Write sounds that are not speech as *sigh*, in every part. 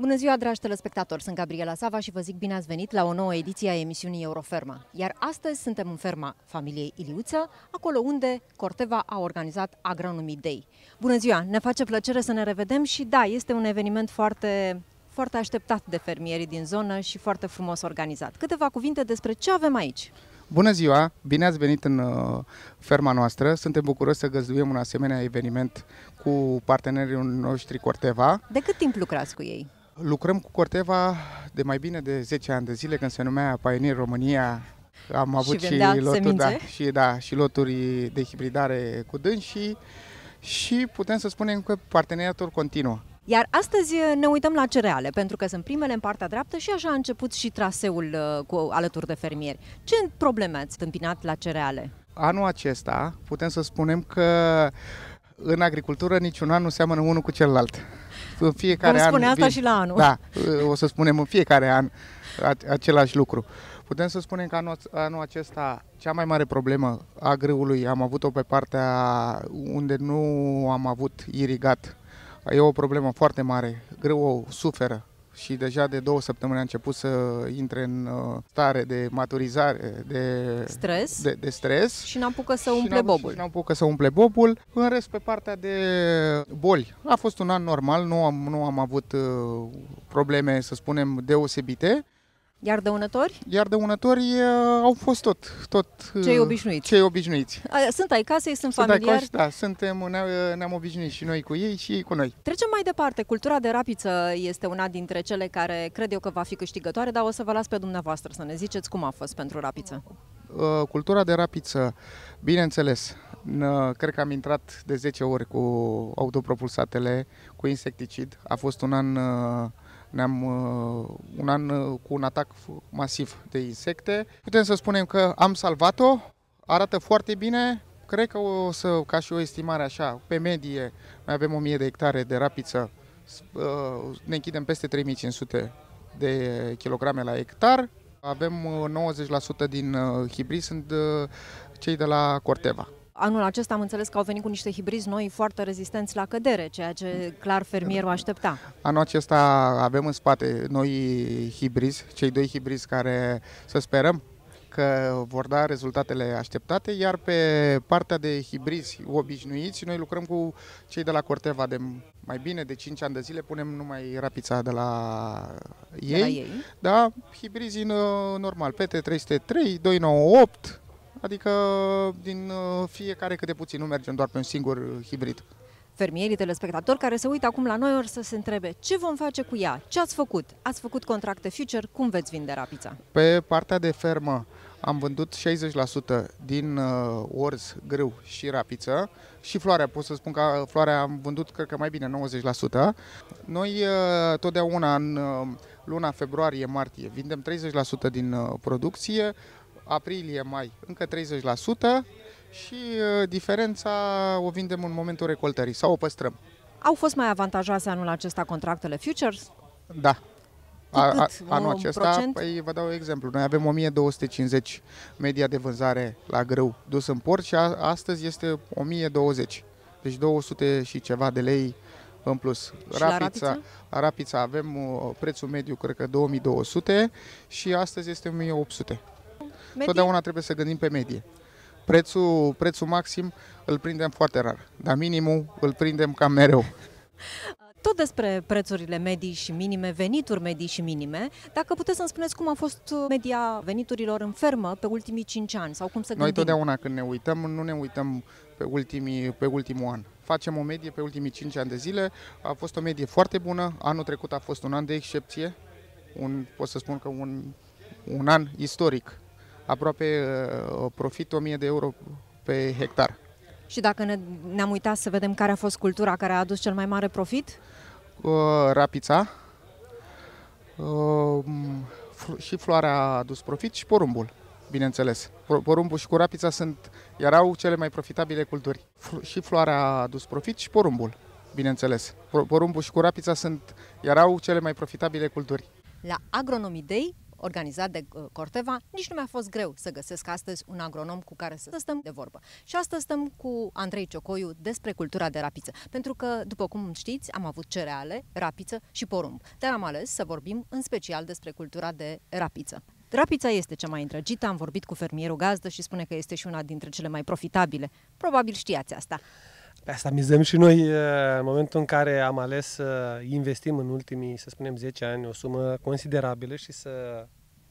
Bună ziua, dragi telespectatori! Sunt Gabriela Sava și vă zic bine ați venit la o nouă ediție a emisiunii Euroferma. Iar astăzi suntem în ferma familiei Iliuță, acolo unde Corteva a organizat Agronomy Day. Bună ziua! Ne face plăcere să ne revedem și da, este un eveniment foarte foarte așteptat de fermierii din zonă și foarte frumos organizat. Câteva cuvinte despre ce avem aici. Bună ziua! Bine ați venit în uh, ferma noastră. Suntem bucuroși să găzduim un asemenea eveniment cu partenerii noștri Corteva. De cât timp lucrați cu ei? Lucrăm cu Corteva de mai bine de 10 ani de zile, când se numea Pioneer România. Am avut și, și loturi, da, și, da, și loturi de hibridare cu dânsi și, și putem să spunem că parteneriatul continuă. Iar astăzi ne uităm la cereale, pentru că sunt primele în partea dreaptă și așa a început și traseul uh, cu, alături de fermieri. Ce probleme ați întâmpinat la cereale? Anul acesta putem să spunem că în agricultură niciun an nu seamănă unul cu celălalt. În fiecare Vom spune an, asta vin, și la anul. Da, o să spunem în fiecare an același lucru. Putem să spunem că anul, anul acesta cea mai mare problemă a grâului am avut-o pe partea unde nu am avut irigat E o problemă foarte mare. Greu suferă și deja de două săptămâni a început să intre în uh, stare de maturizare, de stres, de, de stres și n-apucă să umple bobul. Și n-apucă să umple bobul. În rest, pe partea de boli, a fost un an normal, nu am, nu am avut uh, probleme, să spunem, deosebite. Iar dăunători? Iar dăunători uh, au fost tot, tot uh, cei obișnuiți. Cei obișnuiți. Sunt ai casei, sunt, sunt familiari? Acasă, da, suntem, ne, ne-am obișnuit și noi cu ei și ei cu noi. Trecem mai departe. Cultura de rapiță este una dintre cele care cred eu că va fi câștigătoare, dar o să vă las pe dumneavoastră să ne ziceți cum a fost pentru rapiță. Uh, cultura de rapiță, bineînțeles, cred că am intrat de 10 ori cu autopropulsatele, cu insecticid. A fost un an ne-am uh, un an uh, cu un atac masiv de insecte. Putem să spunem că am salvat-o, arată foarte bine, cred că o să, ca și o estimare așa, pe medie, mai avem 1000 de hectare de rapiță, uh, ne închidem peste 3500 de kilograme la hectar, avem 90% din hibrid. Sunt cei de la Corteva. Anul acesta am înțeles că au venit cu niște hibrizi noi foarte rezistenți la cădere, ceea ce clar fermierul aștepta. Anul acesta avem în spate noi hibrizi, cei doi hibrizi care să sperăm că vor da rezultatele așteptate, iar pe partea de hibrizi obișnuiți, noi lucrăm cu cei de la Corteva de mai bine de 5 ani de zile, punem numai rapița de la ei, de la ei. da, hibrizii normal, PT303, 298, Adică din uh, fiecare câte puțin, nu mergem doar pe un singur hibrid. Fermierii telespectatori care se uită acum la noi or să se întrebe ce vom face cu ea, ce ați făcut, ați făcut contracte future, cum veți vinde rapița? Pe partea de fermă am vândut 60% din uh, orz, grâu și rapiță și floarea, pot să spun că floarea am vândut cred că mai bine 90%. Noi uh, totdeauna în uh, luna februarie-martie vindem 30% din uh, producție, aprilie-mai încă 30% și uh, diferența o vindem în momentul recoltării sau o păstrăm. Au fost mai avantajoase anul acesta contractele futures? Da. A, a, anul acesta, păi vă dau exemplu, noi avem 1250 media de vânzare la grâu dus în port și a, astăzi este 1020, deci 200 și ceva de lei în plus. Și rapița, la rapița? La rapița avem uh, prețul mediu, cred că 2200 și astăzi este 1800. Medie? Totdeauna trebuie să gândim pe medie. Prețul, prețul maxim îl prindem foarte rar, dar minimul îl prindem cam mereu. *laughs* Tot despre prețurile medii și minime, venituri medii și minime, dacă puteți să-mi spuneți cum a fost media veniturilor în fermă pe ultimii 5 ani sau cum să gândim? Noi totdeauna când ne uităm, nu ne uităm pe, ultimii, pe ultimul an. Facem o medie pe ultimii 5 ani de zile, a fost o medie foarte bună, anul trecut a fost un an de excepție, un, pot să spun că un, un an istoric aproape uh, profit 1000 de euro pe hectar. Și dacă ne, ne-am uitat să vedem care a fost cultura care a adus cel mai mare profit? Uh, rapița uh, și floarea a adus profit și porumbul, bineînțeles. Porumbul și cu rapița sunt, erau cele mai profitabile culturi. Și floarea a adus profit și porumbul, bineînțeles. Porumbul și cu rapița sunt, erau cele mai profitabile culturi. La Agronomy Day organizat de uh, Corteva, nici nu mi-a fost greu să găsesc astăzi un agronom cu care să stăm de vorbă. Și astăzi stăm cu Andrei Ciocoiu despre cultura de rapiță, pentru că, după cum știți, am avut cereale, rapiță și porumb, dar am ales să vorbim în special despre cultura de rapiță. Rapița este cea mai îndrăgită, am vorbit cu fermierul gazdă și spune că este și una dintre cele mai profitabile. Probabil știați asta. Pe asta mizăm și noi în momentul în care am ales să investim în ultimii, să spunem, 10 ani o sumă considerabilă și să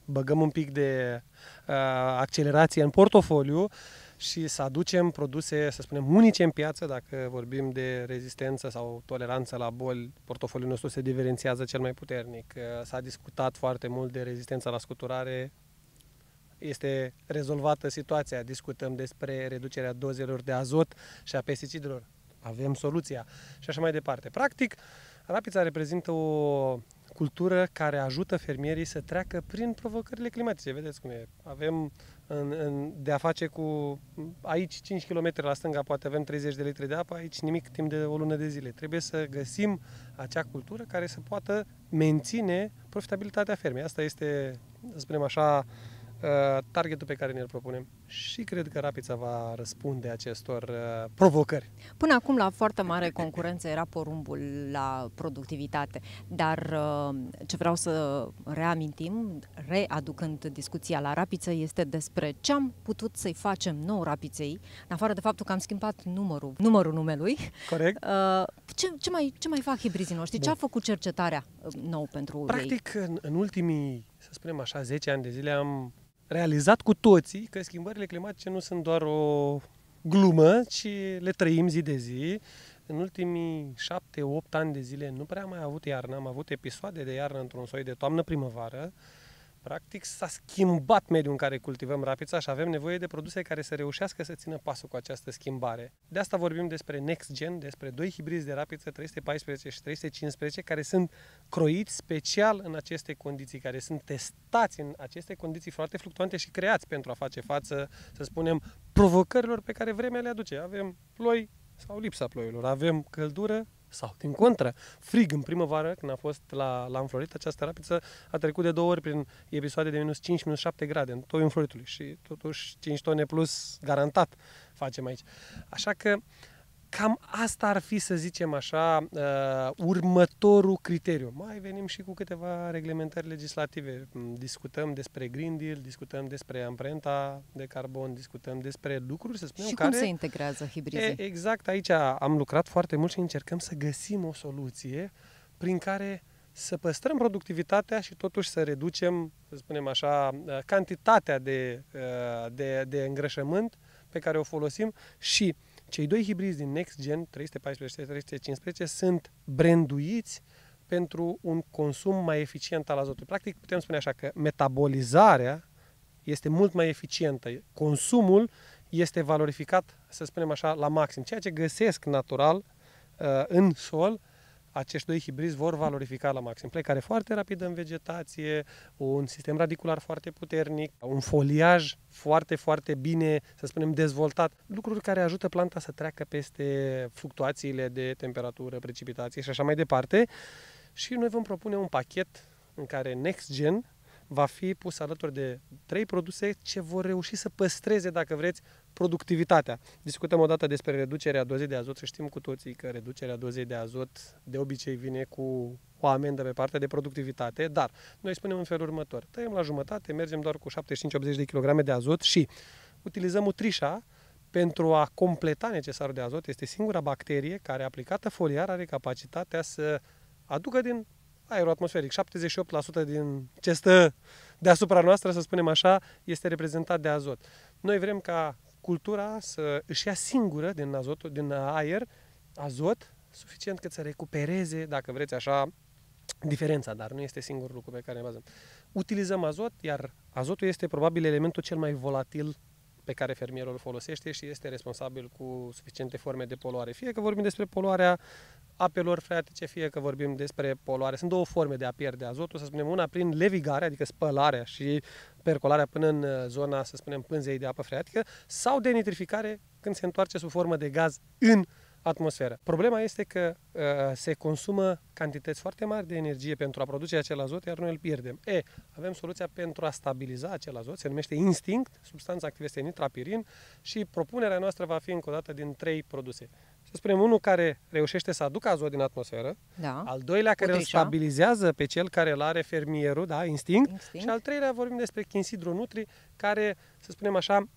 băgăm un pic de uh, accelerație în portofoliu și să aducem produse, să spunem, unice în piață, dacă vorbim de rezistență sau toleranță la boli, portofoliul nostru se diferențiază cel mai puternic. S-a discutat foarte mult de rezistența la scuturare, este rezolvată situația, discutăm despre reducerea dozelor de azot și a pesticidelor, avem soluția și așa mai departe. Practic, rapița reprezintă o cultură care ajută fermierii să treacă prin provocările climatice. Vedeți cum e. Avem în, în, de a face cu aici 5 km la stânga, poate avem 30 de litri de apă, aici nimic timp de o lună de zile. Trebuie să găsim acea cultură care să poată menține profitabilitatea fermei. Asta este, să spunem așa, Uh, targetul pe care ne-l propunem și cred că Rapița va răspunde acestor uh, provocări. Până acum, la foarte mare concurență, era porumbul la productivitate, dar uh, ce vreau să reamintim, readucând discuția la Rapiță, este despre ce am putut să-i facem nou Rapiței, în afară de faptul că am schimbat numărul, numărul numelui. Corect. Ce, ce, mai, ce mai fac hibrizii noștri? Bun. Ce a făcut cercetarea nou pentru Practic, ei? În, în ultimii, să spunem așa, 10 ani de zile am realizat cu toții că schimbările climatice nu sunt doar o glumă, ci le trăim zi de zi. În ultimii șapte, opt ani de zile nu prea am mai avut iarnă, am avut episoade de iarnă într-un soi de toamnă-primăvară Practic s-a schimbat mediul în care cultivăm rapița și avem nevoie de produse care să reușească să țină pasul cu această schimbare. De asta vorbim despre Next Gen, despre doi hibrizi de rapiță 314 și 315 care sunt croiți special în aceste condiții, care sunt testați în aceste condiții foarte fluctuante și creați pentru a face față, să spunem, provocărilor pe care vremea le aduce. Avem ploi sau lipsa ploilor, avem căldură sau, din contră, frig în primăvară, când a fost la, la înflorit, această rapiță a trecut de două ori prin episoade de minus 5, minus 7 grade în toiul înfloritului și totuși 5 tone plus garantat facem aici. Așa că Cam asta ar fi, să zicem așa, uh, următorul criteriu. Mai venim și cu câteva reglementări legislative. Discutăm despre Green Deal, discutăm despre amprenta de carbon, discutăm despre lucruri, să spunem, și care... cum se integrează hibrizii? Exact, aici am lucrat foarte mult și încercăm să găsim o soluție prin care să păstrăm productivitatea și totuși să reducem, să spunem așa, uh, cantitatea de, uh, de, de îngrășământ pe care o folosim și cei doi hibrizi din Next Gen 314-315 sunt branduiți pentru un consum mai eficient al azotului. Practic putem spune așa că metabolizarea este mult mai eficientă. Consumul este valorificat, să spunem așa, la maxim. Ceea ce găsesc natural uh, în sol acești doi hibrizi vor valorifica la maxim. Plecare foarte rapidă în vegetație, un sistem radicular foarte puternic, un foliaj foarte, foarte bine, să spunem, dezvoltat, lucruri care ajută planta să treacă peste fluctuațiile de temperatură, precipitație și așa mai departe. Și noi vom propune un pachet în care Next Gen va fi pus alături de trei produse ce vor reuși să păstreze, dacă vreți, productivitatea. Discutăm odată despre reducerea dozei de azot și știm cu toții că reducerea dozei de azot de obicei vine cu o amendă pe partea de productivitate, dar noi spunem în felul următor. Tăiem la jumătate, mergem doar cu 75-80 de kg de azot și utilizăm utrișa pentru a completa necesarul de azot. Este singura bacterie care, aplicată foliar, are capacitatea să aducă din aerul atmosferic. 78% din ce stă deasupra noastră, să spunem așa, este reprezentat de azot. Noi vrem ca cultura să își ia singură din, azot, din aer azot suficient cât să recupereze, dacă vreți așa, diferența, dar nu este singurul lucru pe care ne bazăm. Utilizăm azot, iar azotul este probabil elementul cel mai volatil pe care fermierul îl folosește și este responsabil cu suficiente forme de poluare. Fie că vorbim despre poluarea apelor freatice, fie că vorbim despre poluare. Sunt două forme de a pierde azotul, să spunem una prin levigare, adică spălarea și percolarea până în uh, zona, să spunem, pânzei de apă freatică, sau de nitrificare când se întoarce sub formă de gaz în atmosferă. Problema este că uh, se consumă cantități foarte mari de energie pentru a produce acel azot, iar noi îl pierdem. E, avem soluția pentru a stabiliza acel azot, se numește instinct, substanța activă este nitrapirin și propunerea noastră va fi încă o dată din trei produse. Să spunem, unul care reușește să aducă azot din atmosferă, Da. al doilea care îl Putrișa. stabilizează pe cel care îl are fermierul, da, instinct, Instinct. și al treilea vorbim despre Kinsidro Nutri, care, să spunem așa,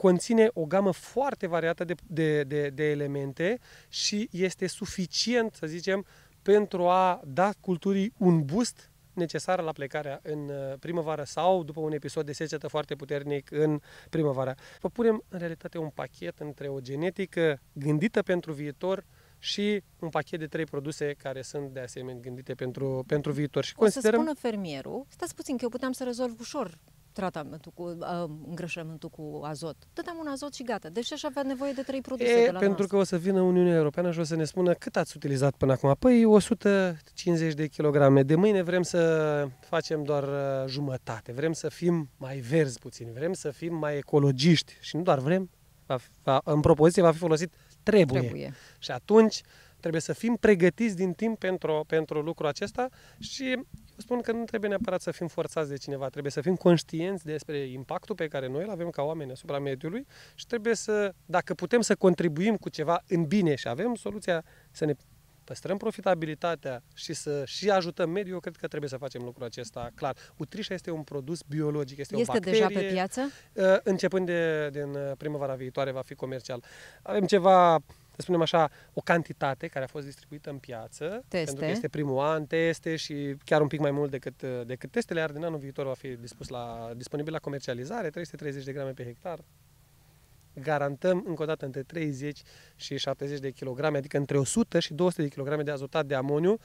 conține o gamă foarte variată de, de, de, de elemente și este suficient, să zicem, pentru a da culturii un boost necesar la plecarea în uh, primăvară sau după un episod de secetă foarte puternic în primăvară. Vă punem în realitate un pachet între o genetică gândită pentru viitor și un pachet de trei produse care sunt de asemenea gândite pentru, pentru viitor. Și O să considerăm spună fermierul, stați puțin că eu puteam să rezolv ușor tratamentul cu uh, îngrășământul cu azot. Dădeam un azot și gata. Deci aș avea nevoie de trei produse E, de la pentru că o să vină Uniunea Europeană și o să ne spună cât ați utilizat până acum. Păi 150 de kilograme. De mâine vrem să facem doar uh, jumătate. Vrem să fim mai verzi puțin. Vrem să fim mai ecologiști. Și nu doar vrem, va, fi- va, în propoziție va fi folosit trebuie. Trebuie. Și atunci trebuie să fim pregătiți din timp pentru, pentru lucrul acesta și eu spun că nu trebuie neapărat să fim forțați de cineva, trebuie să fim conștienți despre impactul pe care noi îl avem ca oameni asupra mediului și trebuie să, dacă putem să contribuim cu ceva în bine și avem soluția să ne păstrăm profitabilitatea și să și ajutăm mediul, eu cred că trebuie să facem lucrul acesta clar. Utrișa este un produs biologic, este, Este o bacterie. deja pe piață? Uh, Începând de, din uh, primăvara viitoare va fi comercial. Avem ceva, să spunem așa, o cantitate care a fost distribuită în piață, Teste. pentru că este primul an, teste și chiar un pic mai mult decât, uh, decât testele, iar din anul viitor va fi dispus la, disponibil la comercializare, 330 de grame pe hectar. Garantăm încă o dată între 30 și 70 de kilograme, adică între 100 și 200 de kilograme de azotat de amoniu.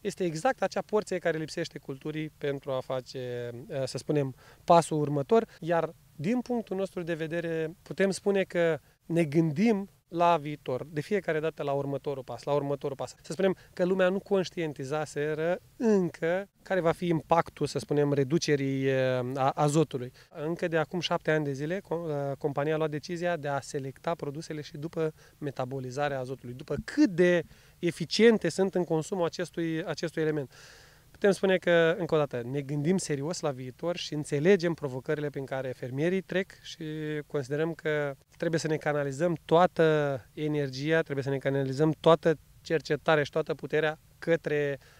Este exact acea porție care lipsește culturii pentru a face, uh, să spunem, pasul următor, iar din punctul nostru de vedere putem spune că ne gândim la viitor, de fiecare dată la următorul pas, la următorul pas. Să spunem că lumea nu conștientizaseră încă care va fi impactul, să spunem, reducerii eh, a azotului. Încă de acum șapte ani de zile, com- eh, compania a luat decizia de a selecta produsele și după metabolizarea azotului, după cât de eficiente sunt în consumul acestui, acestui element. Putem spune că, încă o dată, ne gândim serios la viitor și înțelegem provocările prin care fermierii trec și considerăm că trebuie să ne canalizăm toată energia, trebuie să ne canalizăm toată cercetarea și toată puterea către uh,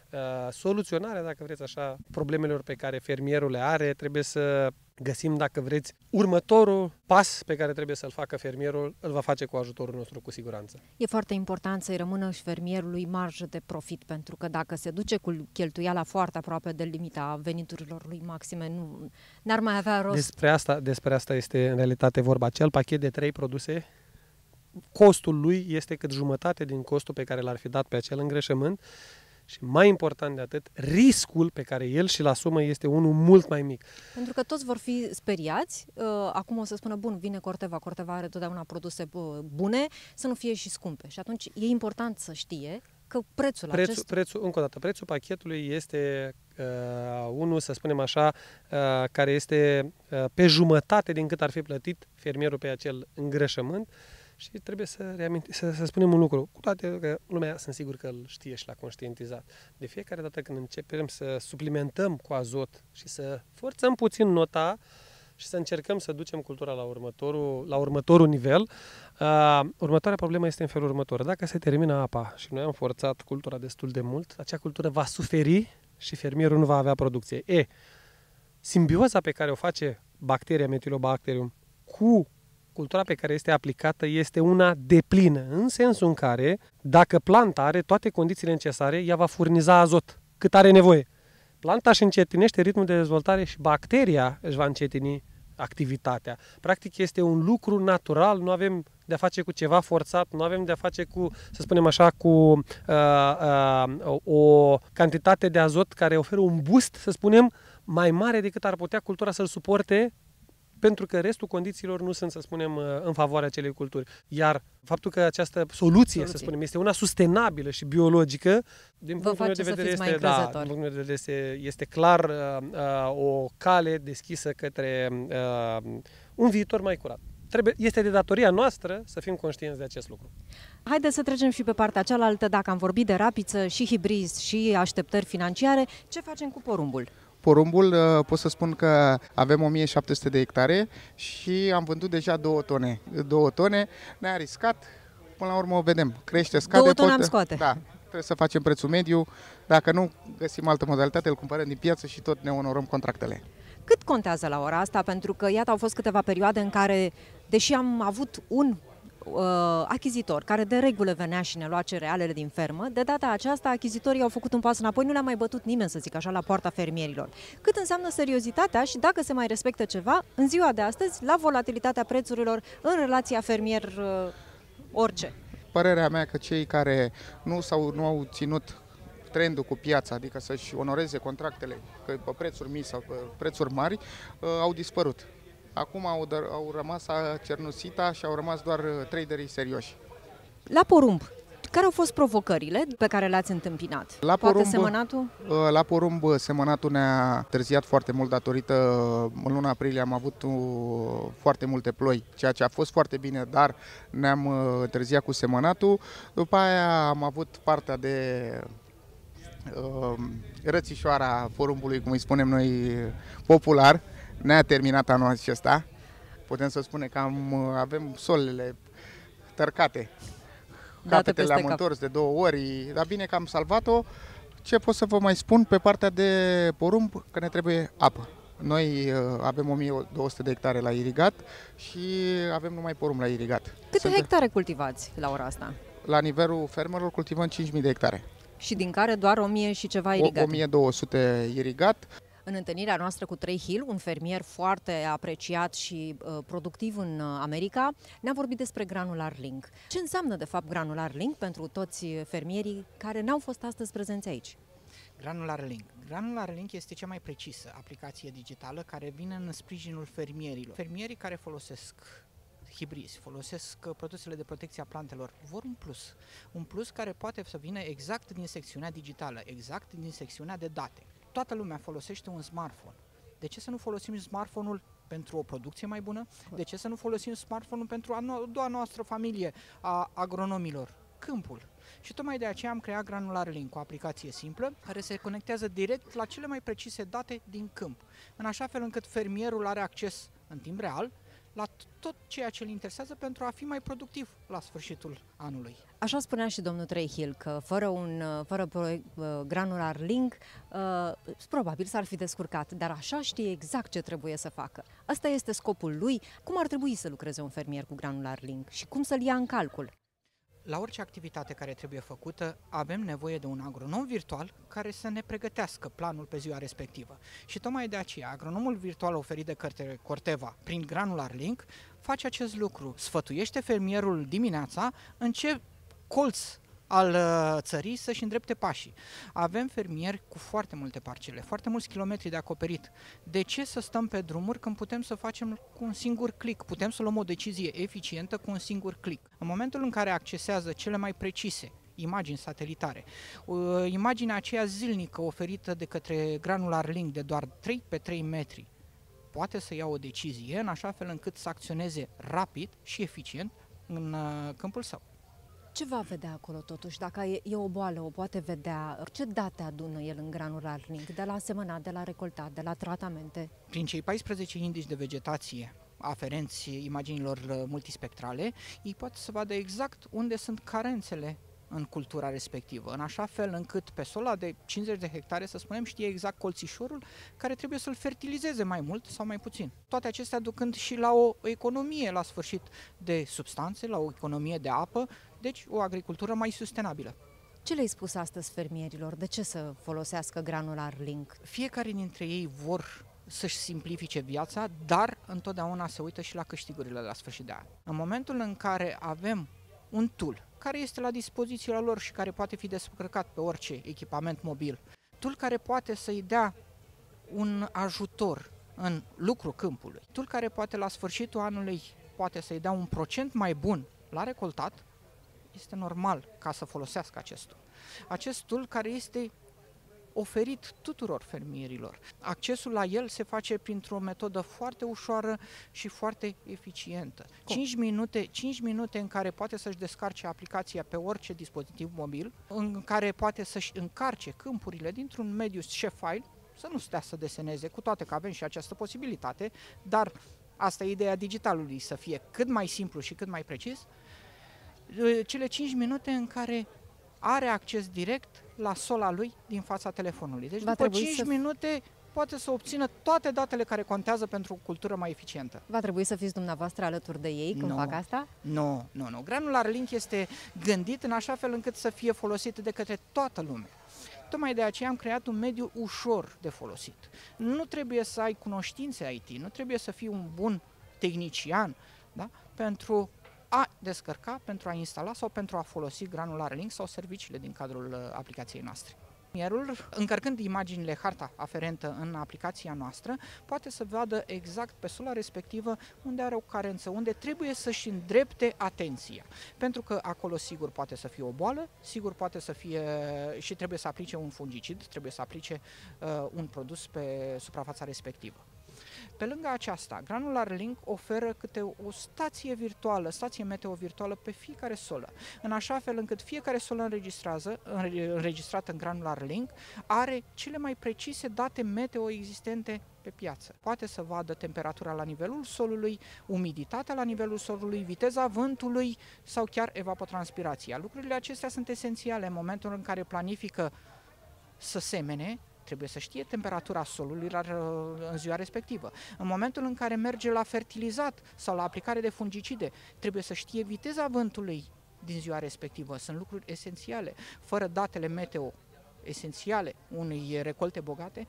soluționarea, dacă vreți așa, problemelor pe care fermierul le are. Trebuie să găsim, dacă vreți, următorul pas pe care trebuie să-l facă fermierul, îl va face cu ajutorul nostru, cu siguranță. E foarte important să-i rămână și fermierului marjă de profit, pentru că dacă se duce cu cheltuiala foarte aproape de limita veniturilor lui maxime, nu n-ar mai avea rost. Despre asta, despre asta este în realitate vorba. Acel pachet de trei produse, costul lui este cât jumătate din costul pe care l-ar fi dat pe acel îngrășământ și mai important de atât, riscul pe care el și-l asumă este unul mult mai mic. Pentru că toți vor fi speriați. Uh, Acum o să spună, bun, vine Corteva, Corteva are totdeauna produse uh, bune, să nu fie și scumpe. Și atunci e important să știe că prețul, Prețul, acest... prețul, încă o dată, prețul pachetului este uh, unul, să spunem așa, uh, care este uh, pe jumătate din cât ar fi plătit fermierul pe acel îngrășământ și trebuie să, reaminti, să, să spunem un lucru, cu toate că lumea sunt sigur că îl știe și l-a conștientizat. De fiecare dată când începem să suplimentăm cu azot și să forțăm puțin nota, și să încercăm să ducem cultura la următorul, la următorul nivel. Uh, următoarea problemă este în felul următor. Dacă se termină apa și noi am forțat cultura destul de mult, acea cultură va suferi și fermierul nu va avea producție. E, simbioza pe care o face bacteria Metylobacterium cu cultura pe care este aplicată este una deplină, în sensul în care, dacă planta are toate condițiile necesare, ea va furniza azot cât are nevoie. Planta își încetinește ritmul de dezvoltare și bacteria își va încetini activitatea. Practic este un lucru natural, nu avem de-a face cu ceva forțat, nu avem de-a face cu, să spunem așa, cu uh, uh, o cantitate de azot care oferă un boost, să spunem, mai mare decât ar putea cultura să-l suporte pentru că restul condițiilor nu sunt, să spunem, în favoarea acelei culturi. Iar faptul că această soluție, Soluție. să spunem, este una sustenabil și biologică, din Vă punctul meu face de să vedere fiți mai este, da, din încrezători. punctul meu de vedere este, este clar uh, uh, o cale deschisă către uh, un viitor mai curat. trebuie, este de datoria noastră să fim conștienți de acest lucru. Haideți să trecem și pe partea cealaltă, dacă am vorbit de rapiță și hibriz și așteptări financiare, ce facem cu porumbul? Porumbul uh, pot să spun că avem 1700 de hectare și am vândut deja 2 tone. 2 tone, ne-a riscat, până la urmă o vedem. Crește, scade. 2 tone am scoate. Da, trebuie să facem prețul mediu. Dacă nu găsim altă modalitate, îl cumpărăm din piață și tot ne onorăm contractele. Cât contează la ora asta? Pentru că, iată, au fost câteva perioade în care, deși am avut un uh, achizitor care de regulă venea și ne lua cerealele din fermă, de data aceasta achizitorii au făcut un pas înapoi, nu le-a mai bătut nimeni, să zic așa, la poarta fermierilor. Cât înseamnă seriozitatea și dacă se mai respectă ceva în ziua de astăzi la volatilitatea prețurilor în relația fermier-orice? Părerea mea că cei care nu, sau nu au ținut trendul cu piața, adică să-și onoreze contractele că pe prețuri mici sau pe prețuri mari, uh, au dispărut. Acum au, au rămas cernusita și au rămas doar uh, traderii serioși. La porumb, care au fost provocările pe care le-ați întâmpinat? La Poate porumb, semănatul? Uh, la porumb semănatul ne-a târziat foarte mult datorită, în luna aprilie am avut foarte multe ploi, ceea ce a fost foarte bine, dar ne-am întârziat cu semănatul. După aia am avut partea de uh, rățișoara porumbului, cum îi spunem noi popular, ne-a terminat anul acesta. Putem să spunem că am, avem solele tărcate. Capetele le-am întors de două ori, dar bine că am salvat-o. Ce pot să vă mai spun pe partea de porumb? Că ne trebuie apă. Noi uh, avem 1200 de hectare la irigat și avem numai porumb la irigat. Câte Sunt hectare cultivați la ora asta? La nivelul fermelor cultivăm 5000 de hectare și din care doar 1000 și ceva irigat. 1200 irigat. În întâlnirea noastră cu Trey Hill, un fermier foarte apreciat și uh, productiv în uh, America, ne-a vorbit despre granular link. Ce înseamnă de fapt granular link pentru toți fermierii care n-au fost astăzi prezenți aici? Granular Link. Granular Link este cea mai precisă aplicație digitală care vine în sprijinul fermierilor. Fermierii care folosesc hibrizi, folosesc uh, produsele de protecție a plantelor, vor un plus. Un plus care poate să vină exact din secțiunea digitală, exact din secțiunea de date. Toată lumea folosește un smartphone. De ce să nu folosim smartphone-ul pentru o producție mai bună? De ce să nu folosim smartphone-ul pentru a, no- a noastră familie a agronomilor? Câmpul. Și tocmai de aceea am creat Granular Link, o aplicație simplă care se conectează direct la cele mai precise date din câmp, în așa fel încât fermierul are acces în timp real la tot ceea ce îl interesează pentru a fi mai productiv la sfârșitul anului. Așa spunea și domnul Hill că fără un fără proiect, uh, granular link, uh, probabil s-ar fi descurcat, dar așa știe exact ce trebuie să facă. Asta este scopul lui. Cum ar trebui să lucreze un fermier cu granular link și cum să-l ia în calcul? La orice activitate care trebuie făcută, avem nevoie de un agronom virtual care să ne pregătească planul pe ziua respectivă. Și tocmai de aceea, agronomul virtual oferit de către Corteva prin Granular Link face acest lucru. Sfătuiește fermierul dimineața în ce colț al uh, țării să-și îndrepte pașii. Avem fermieri cu foarte multe parcele, foarte mulți kilometri de acoperit. De ce să stăm pe drumuri când putem să facem cu un singur click? Putem să luăm o decizie eficientă cu un singur click. În momentul în care accesează cele mai precise imagini satelitare. Uh, imaginea aceea zilnică oferită de către Granular Link de doar 3 pe 3 metri poate să ia o decizie în așa fel încât să acționeze rapid și eficient în uh, câmpul său. Ce va vedea acolo totuși? Dacă e, e o boală, o poate vedea. Ce date adună el în granular link? De la semănat, de la recoltat, de la tratamente? Prin cei 14 indici de vegetație aferenți imaginilor uh, multispectrale, ei pot să vadă exact unde sunt carențele în cultura respectivă, în așa fel încât pe sola de 50 de hectare, să spunem, știe exact colțișorul care trebuie să-l fertilizeze mai mult sau mai puțin. Toate acestea ducând și la o economie la sfârșit de substanțe, la o economie de apă, deci o agricultură mai sustenabilă. Ce le-ai spus astăzi fermierilor? De ce să folosească granular link? Fiecare dintre ei vor să-și simplifice viața, dar întotdeauna se uită și la câștigurile la sfârșit de an. În momentul în care avem un tool care este la dispoziția lor și care poate fi descărcat pe orice echipament mobil, tool care poate să-i dea un ajutor în lucru câmpului, tool care poate la sfârșitul anului poate să-i dea un procent mai bun la recoltat, este normal ca să folosească acest tool. Acest tool care este oferit tuturor fermierilor. Accesul la el se face printr-o metodă foarte ușoară și foarte eficientă. 5 minute, 5 minute în care poate să-și descarce aplicația pe orice dispozitiv mobil, în care poate să-și încarce câmpurile dintr-un mediu file, să nu stea să deseneze, cu toate că avem și această posibilitate, dar asta e ideea digitalului, să fie cât mai simplu și cât mai precis, cele 5 minute în care are acces direct la sola lui din fața telefonului. Deci Va după 5 să... minute poate să obțină toate datele care contează pentru o cultură mai eficientă. Va trebui să fiți dumneavoastră alături de ei când no, fac asta? Nu, nu, nu. Granular Link este gândit în așa fel încât să fie folosit de către toată lumea. Tocmai de aceea am creat un mediu ușor de folosit. Nu trebuie să ai cunoștințe IT, nu trebuie să fii un bun tehnician da? pentru a descărca, pentru a instala sau pentru a folosi Granular Link sau serviciile din cadrul uh, aplicației noastre. Fermierul, încărcând imaginile, harta aferentă în aplicația noastră, poate să vadă exact pe sola respectivă unde are o carență, unde trebuie să-și îndrepte atenția. Pentru că acolo sigur poate să fie o boală, sigur poate să fie și trebuie să aplice un fungicid, trebuie să aplice uh, un produs pe suprafața respectivă. Pe lângă aceasta, Granular Link oferă câte o stație virtuală, stație meteo virtuală pe fiecare solă, în așa fel încât fiecare solă înregistrează, înregistrată în Granular Link are cele mai precise date meteo existente pe piață. Poate să vadă temperatura la nivelul solului, umiditatea la nivelul solului, viteza vântului sau chiar evapotranspirația. Lucrurile acestea sunt esențiale în momentul în care planifică să semene trebuie să știe temperatura solului la, în ziua respectivă. În momentul în care merge la fertilizat sau la aplicare de fungicide, trebuie să știe viteza vântului din ziua respectivă. Sunt lucruri esențiale. Fără datele meteo esențiale unei recolte bogate,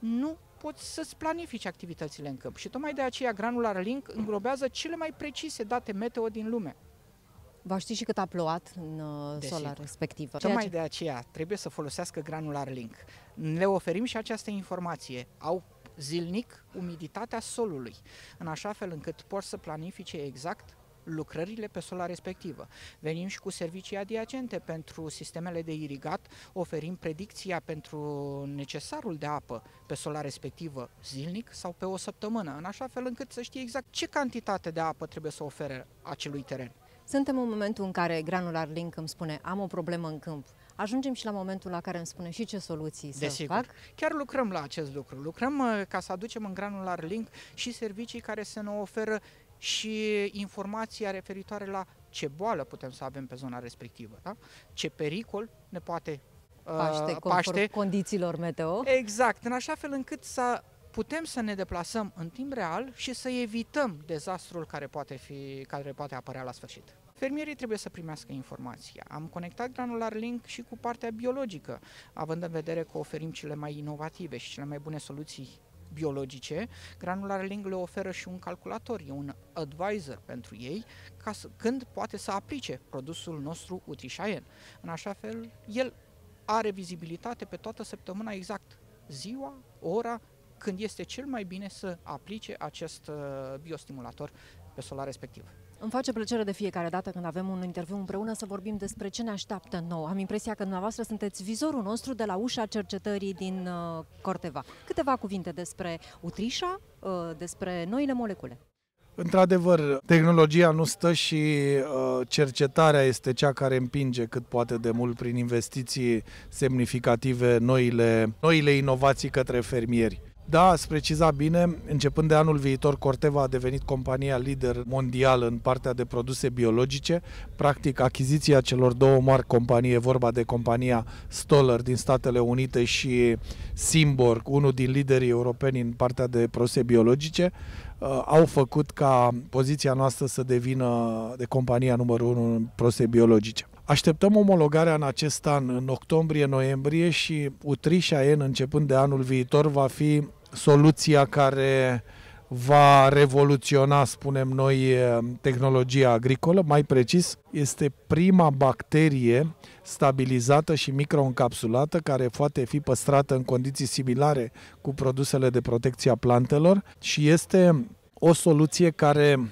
nu poți să-ți planifici activitățile în câmp. Și tocmai de aceea Granular Link înglobează cele mai precise date meteo din lume. Va ști și cât a plouat în uh, sola respectivă. Tocmai ce... de aceea trebuie să folosească Granular Link. Le oferim și această informație. Au zilnic umiditatea solului, în așa fel încât pot să planifice exact lucrările pe sola respectivă. Venim și cu servicii adiacente pentru sistemele de irigat, oferim predicția pentru necesarul de apă pe sola respectivă zilnic sau pe o săptămână, în așa fel încât să știe exact ce cantitate de apă trebuie să ofere acelui teren. Suntem în momentul în care Granular Link îmi spune am o problemă în câmp. Ajungem și la momentul la care îmi spune și ce soluții Desigur. să fac. Chiar lucrăm la acest lucru. Lucrăm uh, ca să aducem în Granular Link și servicii care să ne oferă și informația referitoare la ce boală putem să avem pe zona respectivă, da? ce pericol ne poate uh, paște, paște condițiilor meteo. Exact, în așa fel încât să putem să ne deplasăm în timp real și să evităm dezastrul care poate, fi, care poate apărea la sfârșit. Fermierii trebuie să primească informația. Am conectat Granular Link și cu partea biologică, având în vedere că oferim cele mai inovative și cele mai bune soluții biologice, Granular Link le oferă și un calculator, e un advisor pentru ei, ca să, când poate să aplice produsul nostru Utrișaien. În așa fel, el are vizibilitate pe toată săptămâna exact ziua, ora, când este cel mai bine să aplice acest uh, biostimulator pe solar respectiv. Îmi face plăcere de fiecare dată când avem un interviu împreună să vorbim despre ce ne așteaptă nou. Am impresia că dumneavoastră sunteți vizorul nostru de la ușa cercetării din uh, Corteva. Câteva cuvinte despre Utrișa, uh, despre noile molecule. Într-adevăr, tehnologia nu stă și uh, cercetarea este cea care împinge cât poate de mult prin investiții semnificative noile, noile inovații către fermieri. Da, ați precizat bine, începând de anul viitor, Corteva a devenit compania lider mondial în partea de produse biologice. Practic, achiziția celor două mari companii, e vorba de compania Stoller din Statele Unite și Simborg, unul din liderii europeni în partea de produse biologice, uh, au făcut ca poziția noastră să devină de compania numărul 1 în produse biologice. Așteptăm omologarea în acest an, în octombrie-noiembrie și Utrișa N, începând de anul viitor, va fi soluția care va revoluționa, spunem noi, tehnologia agricolă. Mai precis, este prima bacterie stabilizată și microîncapsulată care poate fi păstrată în condiții similare cu produsele de protecție a plantelor și este o soluție care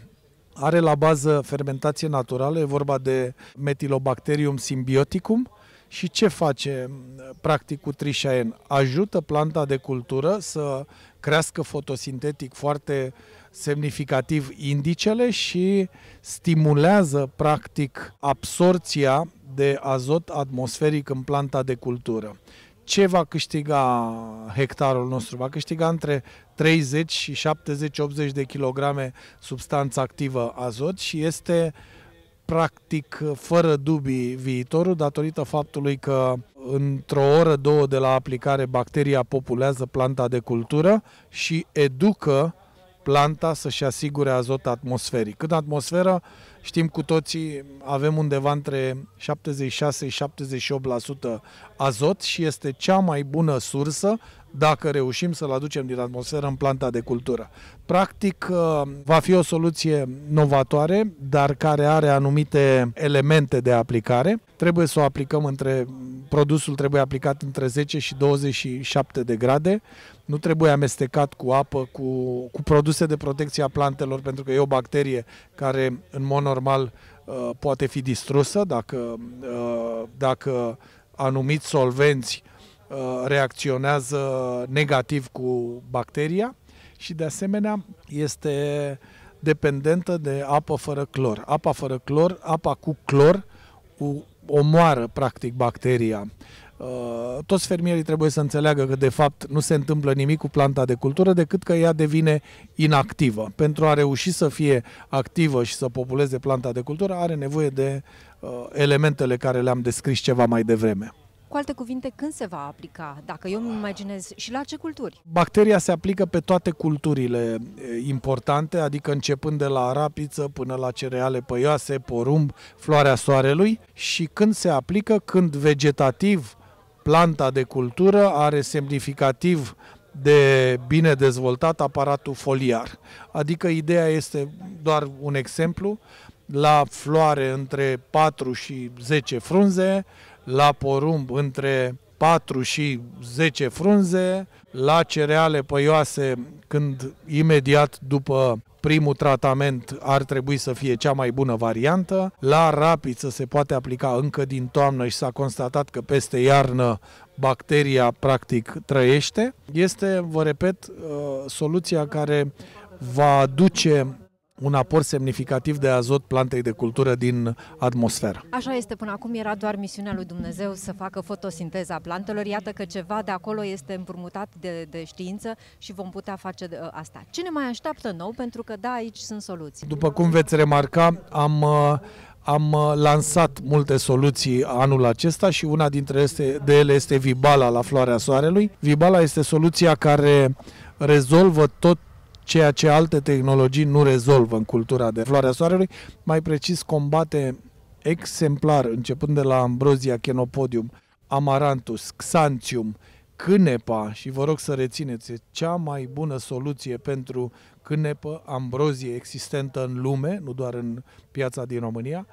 are la bază fermentație naturală, e vorba de Metilobacterium symbioticum Și ce face practic cu trișaen? Ajută planta de cultură să crească fotosintetic foarte semnificativ indicele și stimulează practic absorția de azot atmosferic în planta de cultură. Ce va câștiga hectarul nostru? Va câștiga între 30 și 70-80 de kilograme substanță activă azot și este practic fără dubii viitorul datorită faptului că într-o oră, două de la aplicare bacteria populează planta de cultură și educă planta să-și asigure azot atmosferic. Cât atmosferă, știm cu toții, avem undeva între 76 și 78% azot și este cea mai bună sursă dacă reușim să-l aducem din atmosferă în planta de cultură. Practic, uh, va fi o soluție novatoare, dar care are anumite elemente de aplicare. Trebuie să o aplicăm între, produsul trebuie aplicat între 10 și 27 de grade, nu trebuie amestecat cu apă, cu, cu produse de protecție a plantelor, pentru că e o bacterie care, în mod normal, uh, poate fi distrusă dacă, uh, dacă anumiți solvenți Uh, reacționează negativ cu bacteria și de asemenea este dependentă de apă fără clor. Apa fără clor, apa cu clor omoară practic bacteria. Uh, toți fermierii trebuie să înțeleagă că de fapt nu se întâmplă nimic cu planta de cultură decât că ea devine inactivă. Pentru a reuși să fie activă și să populeze planta de cultură are nevoie de uh, elementele care le-am descris ceva mai devreme. Cu alte cuvinte, când se va aplica? Dacă eu îmi imaginez și la ce culturi? Bacteria se aplică pe toate culturile importante, adică începând de la rapiță până la cereale păioase, porumb, floarea soarelui și când se aplică, când vegetativ planta de cultură are semnificativ de bine dezvoltat aparatul foliar. Adică ideea este doar un exemplu, la floare între 4 și 10 frunze, la porumb între 4 și 10 frunze, la cereale păioase când imediat după primul tratament ar trebui să fie cea mai bună variantă. La rapiță se poate aplica încă din toamnă și s-a constatat că peste iarnă bacteria practic trăiește. Este, vă repet, uh, soluția care va aduce un aport semnificativ de azot plantei de cultură din atmosferă. Așa este, până acum era doar misiunea lui Dumnezeu să facă fotosinteza plantelor. Iată că ceva de acolo este împrumutat de, de știință și vom putea face de, ă, asta. Ce ne mai așteaptă nou? Pentru că da, aici sunt soluții. După cum veți remarca, am ă, am ă, lansat multe soluții anul acesta și una dintre este, de ele este Vibala la floarea soarelui. Vibala este soluția care rezolvă tot ceea ce alte tehnologii nu rezolvă în cultura de floarea soarelui, mai precis combate exemplar, începând de la Ambrosia Chenopodium, Amaranthus, Xanthium, cânepa și vă rog să rețineți, cea mai bună soluție pentru cânepă, ambrozie existentă în lume, nu doar în piața din România,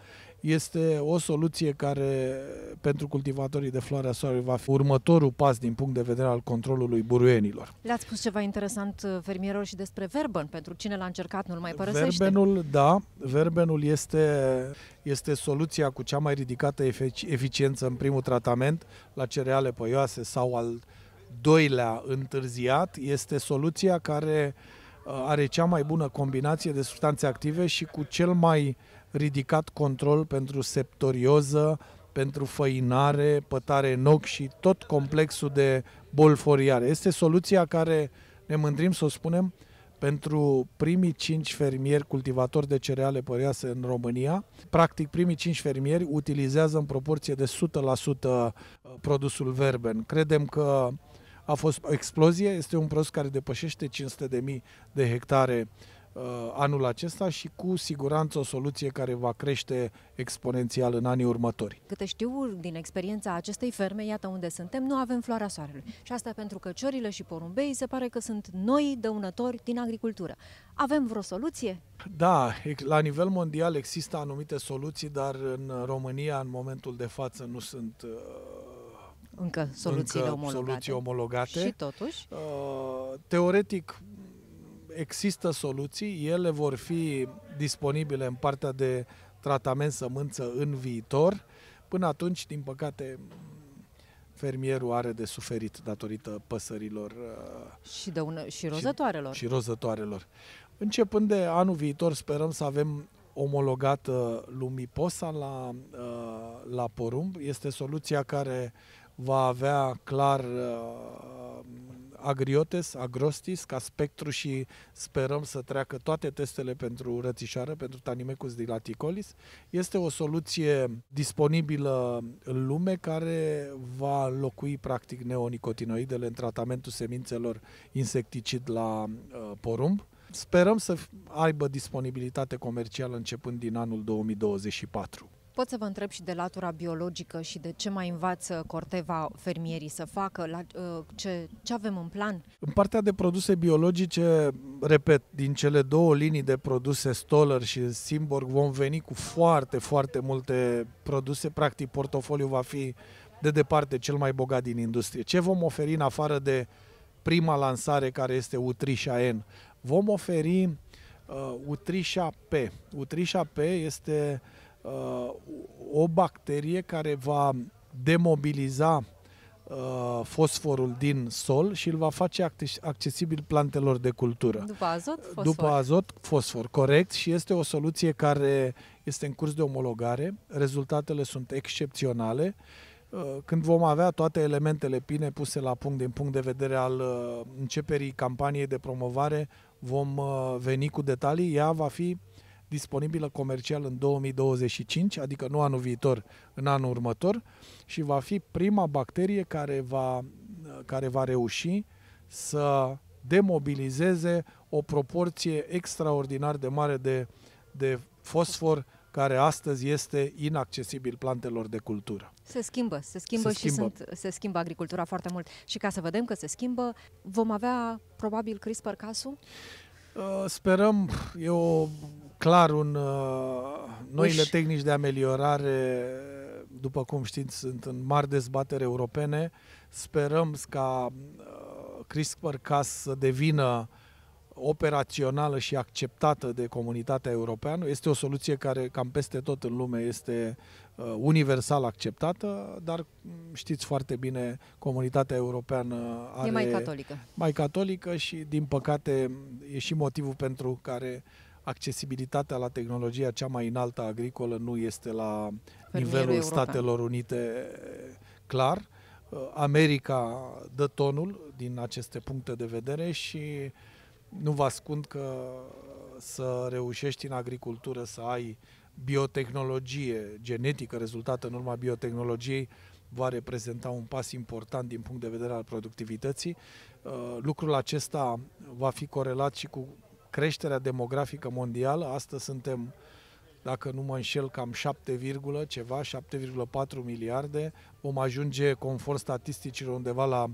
este o soluție care pentru cultivatorii de floarea soarelui va fi următorul pas din punct de vedere al controlului buruienilor. Le-ați spus ceva interesant uh, fermierilor și despre verben, pentru cine l-a încercat nu-l mai părăsește. Verbenul, da, verbenul este, este soluția cu cea mai ridicată eficiență în primul tratament la cereale păioase sau al doilea întârziat. Este soluția care uh, are cea mai bună combinație de substanțe active și cu cel mai uh, ridicat control pentru septorioză, pentru făinare, pătare noc și tot complexul de boli foliare. Este soluția care ne mândrim să o spunem pentru primii cinci fermieri cultivatori de cereale părease în România. Practic, primii cinci fermieri utilizează în proporție de 100% uh, produsul Verben. Credem că a fost o explozie, este un produs care depășește 500.000 de hectare Uh, anul acesta și cu siguranță o soluție care va crește exponențial în anii următori. Câte știu din experiența acestei ferme, iată unde suntem, nu avem floarea soarelui. Și asta pentru că ciorile și porumbei se pare că sunt noi dăunători din agricultură. Avem vreo soluție? Da, la nivel mondial există anumite soluții, dar în România, în momentul de față, nu sunt uh, încă soluțiile încă omologate. soluții omologate. Și totuși? Uh, teoretic, există soluții, ele vor fi disponibile în partea de tratament sămânță în viitor. Până atunci, din păcate, fermierul are de suferit datorită păsărilor uh, și, dăună, și rozătoarelor. Și, și rozătoarelor. Începând de anul viitor sperăm să avem omologată lumii POSA la, uh, la porumb. Este soluția care va avea clar uh, agriotes, agrostis ca spectru și sperăm să treacă toate testele pentru rățișoară, pentru Tanimecus dilaticolis. Este o soluție disponibilă în lume care va locui practic neonicotinoidele în tratamentul semințelor insecticid la uh, porumb. Sperăm să aibă disponibilitate comercială începând din anul 2024. Pot să vă întreb și de latura biologică și de ce mai învață Corteva fermierii să facă, la, uh, ce, ce avem în plan? În partea de produse biologice, repet, din cele două linii de produse Stoller și Simborg vom veni cu foarte, foarte multe produse. Practic, portofoliul va fi de departe cel mai bogat din industrie. Ce vom oferi în afară de prima lansare care este Utrișa N? Vom oferi uh, Utrișa P. Utrișa P este uh, uh, o bacterie care va demobiliza uh, fosforul din sol și îl va face accesibil plantelor de cultură. După azot, fosfor. După azot, fosfor, corect. Și este o soluție care este în curs de omologare. Rezultatele sunt excepționale. Uh, când vom avea toate elementele bine puse la punct din punct de vedere al uh, începerii campaniei de promovare, vom uh, veni cu detalii. Ea va fi disponibilă comercial în 2025, adică nu anul viitor, în anul următor și va fi prima bacterie care va, care va reuși să demobilizeze o proporție extraordinar de mare de, de fosfor care astăzi este inaccesibil plantelor de cultură. Se schimbă, se schimbă se și schimbă. Sunt, se schimbă agricultura foarte mult. Și ca să vedem că se schimbă, vom avea probabil CRISPR-Cas-ul? Uh, sperăm, e o clar un, uh, noile Uși. tehnici de ameliorare, după cum știți, sunt în mari dezbatere europene. Sperăm ca uh, CRISPR-Cas să devină operațională și acceptată de comunitatea europeană. Este o soluție care cam peste tot în lume este uh, universal acceptată, dar știți foarte bine, comunitatea europeană are, e mai catolică. Mai catolică și, din păcate, e și motivul pentru care accesibilitatea la tehnologia cea mai înaltă agricolă nu este la nivelul European. Statelor Unite clar. America dă tonul din aceste puncte de vedere și nu vă ascund că să reușești în agricultură să ai biotehnologie genetică rezultată în urma biotehnologiei va reprezenta un pas important din punct de vedere al productivității. Lucrul acesta va fi corelat și cu creșterea demografică mondială. Astăzi suntem, dacă nu mă înșel, cam 7, ceva, 7,4 miliarde. Vom ajunge, conform statisticilor, undeva la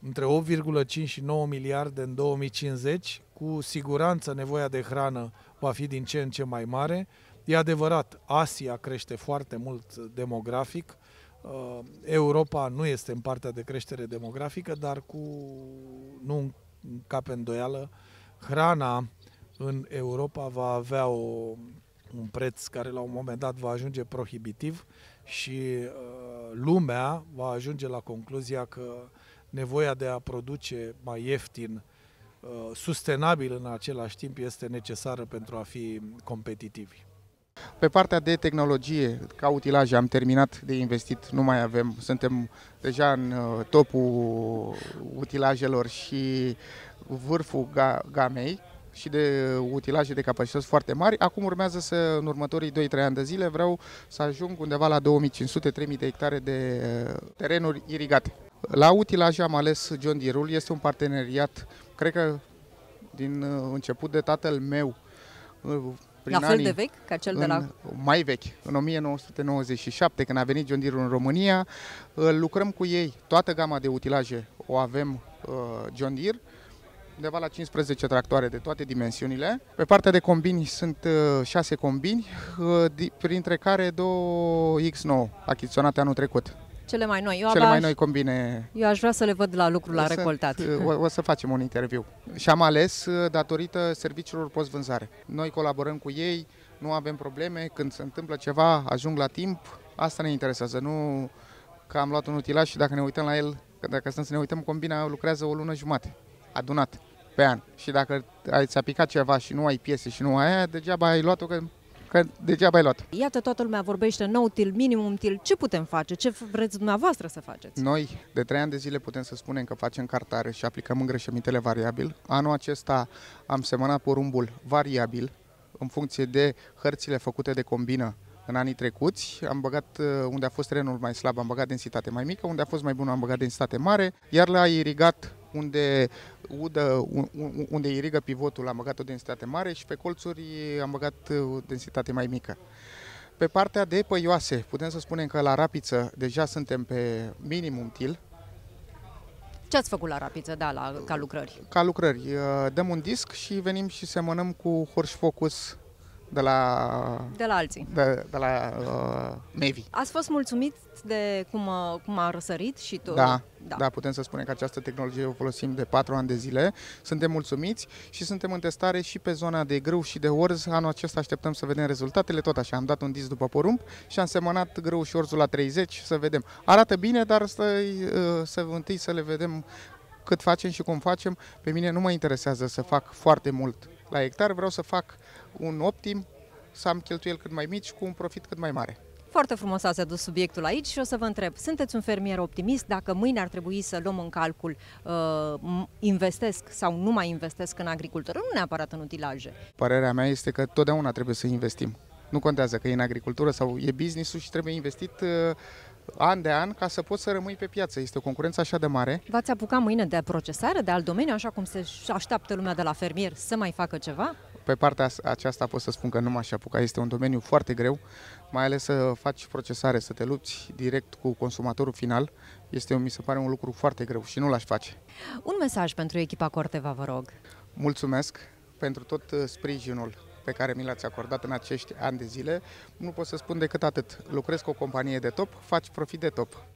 între 8,5 și 9 miliarde în 2050. Cu siguranță nevoia de hrană va fi din ce în ce mai mare. E adevărat, Asia crește foarte mult demografic. Uh, Europa nu este în partea de creștere demografică, dar cu nu cap îndoială hrana în Europa va avea o, un preț care la un moment dat va ajunge prohibitiv și uh, lumea va ajunge la concluzia că nevoia de a produce mai ieftin, uh, sustenabil în același timp, este necesară pentru a fi competitivi. Pe partea de tehnologie, ca utilaje, am terminat de investit, nu mai avem, suntem deja în uh, topul utilajelor și vârful gamei și de utilaje de capacități foarte mari. Acum urmează să, în următorii 2-3 ani de zile, vreau să ajung undeva la 2500-3000 de hectare de uh, terenuri irigate. La utilaje am ales John Deere-ul, este un parteneriat, cred că din uh, început de tatăl meu, prin la fel de vechi ca cel de la... Mai vechi, în 1997, când a venit John Deere în România, lucrăm cu ei. Toată gama de utilaje o avem uh, John Deere, undeva la 15 tractoare de toate dimensiunile. Pe partea de combini sunt 6 uh, combini, uh, printre care două X9 achiziționate anul trecut. Cele mai noi. Eu Cele mai noi combine. Eu aș vrea să le văd la lucru la sunt, recoltat. *laughs* O, o să facem un interviu. Și am ales uh, datorită serviciilor post-vânzare. Noi colaborăm cu ei, nu avem probleme, când se întâmplă ceva, ajung la timp, asta ne interesează, nu că am luat un utilaj și dacă ne uităm la el, dacă stăm să ne uităm, combina lucrează o lună jumate, adunat, pe an. Și dacă ai ți-a picat ceva și nu ai piese și nu ai aia, degeaba ai luat-o, că că degeaba ai luat. Iată, toată lumea vorbește nou til, minimum til. Ce putem face? Ce vreți dumneavoastră să faceți? Noi, de trei ani de zile, putem să spunem că facem cartare și aplicăm îngrășămintele variabil. Anul acesta am semănat porumbul variabil, în funcție de hărțile făcute de combină în anii trecuți. Am băgat, uh, unde a fost terenul mai slab, am băgat densitate mai mică, unde a fost mai bună, am băgat densitate mare, iar la irigat unde, udă, unde irigă pivotul am băgat o densitate mare și pe colțuri am băgat o uh, densitate mai mică. Pe partea de păioase, putem să spunem că la rapiță deja suntem pe minimum til. Ce ați făcut la rapiță, da, la, ca lucrări? Ca lucrări. Uh, dăm un disc și venim și semănăm cu Horsch Focus de la... De la alții. De, de la uh, Navy. Ați fost mulțumit de cum, uh, cum a răsărit și tu? Da, da, da, putem să spunem că această tehnologie o folosim de 4 ani de zile. Suntem mulțumiți și suntem în testare și pe zona de grâu și de orz. Anul acesta așteptăm să vedem rezultatele. Tot așa, am dat un disc după porumb și am semănat grâu și orzul la 30 să vedem. Arată bine, dar să, uh, să întâi să le vedem cât facem și cum facem. Pe mine nu mă interesează să fac foarte mult la hectar, vreau să fac un optim, să am cheltuieli cât mai mici cu un profit cât mai mare. Foarte frumos ați adus subiectul aici și o să vă întreb, sunteți un fermier optimist? Dacă mâine ar trebui să luăm în calcul uh, investesc sau nu mai investesc în agricultură, nu neapărat în utilaje. Părerea mea este că totdeauna trebuie să investim. Nu contează că e în agricultură sau e business și trebuie investit uh, an de an ca să poți să rămâi pe piață. Este o concurență așa de mare. V-ați apucat mâine de procesare, de alt domeniu, așa cum se așteaptă lumea de la fermier să mai facă ceva? Pe partea aceasta pot să spun că nu m-aș apuca. Este un domeniu foarte greu, mai ales să faci procesare, să te lupți direct cu consumatorul final. Este, mi se pare, un lucru foarte greu și nu l-aș face. Un mesaj pentru echipa Corteva, vă rog. Mulțumesc pentru tot uh, sprijinul pe care mi l-ați acordat în acești ani de zile. Nu pot să spun decât atât. Lucrez cu o companie de top, faci profit de top.